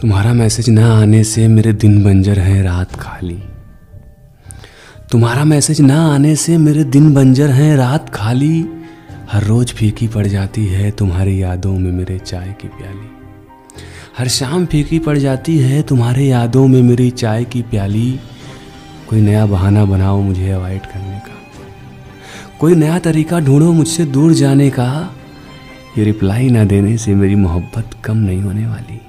तुम्हारा मैसेज ना आने से मेरे दिन बंजर हैं रात खाली। तुम्हारा मैसेज ना आने से मेरे दिन बंजर हैं रात खाली। हर रोज फीकी पड़ जाती है तुम्हारी यादों में मेरे चाय की प्याली। हर शाम फीकी पड़ जाती है तुम्हारे यादों में मेरी चाय की प्याली। कोई नया बहाना बनाओ मुझे अवॉइड करने का। कोई नया तरीका ढूंढो मुझसे दूर जाने का। ये रिप्लाई ना देने से मेरी मोहब्बत कम नहीं होने वाली।